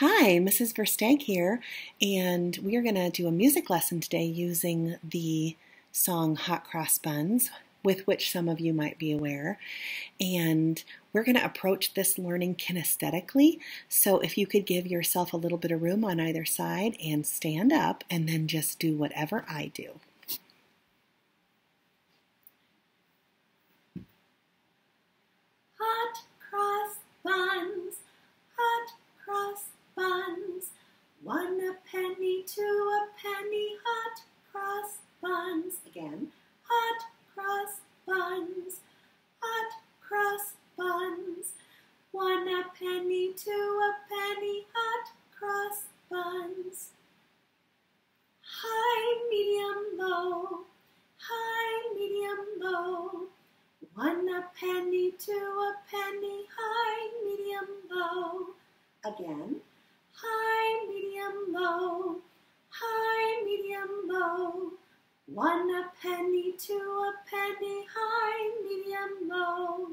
Hi, Mrs. VerSteegt here, and we are going to do a music lesson today using the song Hot Cross Buns, with which some of you might be aware. And we're going to approach this learning kinesthetically. So if you could give yourself a little bit of room on either side and stand up and then just do whatever I do. One a penny, two a penny, hot cross buns. Again, hot cross buns, hot cross buns. One a penny, two a penny, hot cross buns. High, medium, low, high, medium, low. One a penny, two a penny, high, medium, low. Again, high, medium, One a penny, two a penny, high, medium, low.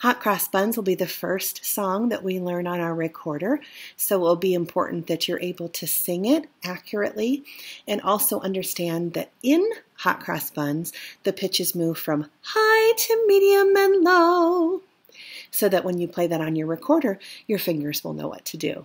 Hot Cross Buns will be the first song that we learn on our recorder, so it will be important that you're able to sing it accurately and also understand that in Hot Cross Buns, the pitches move from high to medium and low so that when you play that on your recorder, your fingers will know what to do.